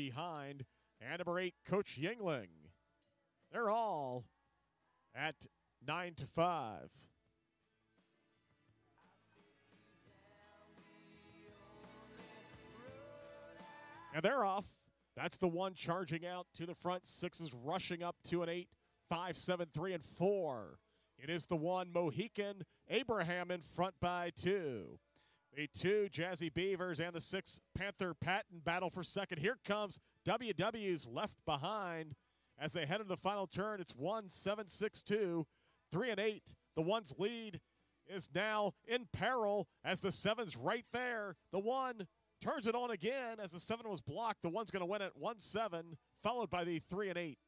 behind. And number eight, Coach Yingling. They're all at nine to five. And they're off. That's the one charging out to the front. Sixes rushing up to an eight, five, seven, three, and four. It is the one Mohican Abraham in front by two. The two Jazzy Beavers and the six Panther Patton battle for second. Here comes WW's left behind as they head into the final turn. It's one seven six two, three and eight. The one's lead is now in peril as the seven's right there. The one turns it on again as the seven was blocked. The one's going to win at one seven, followed by the three and eight.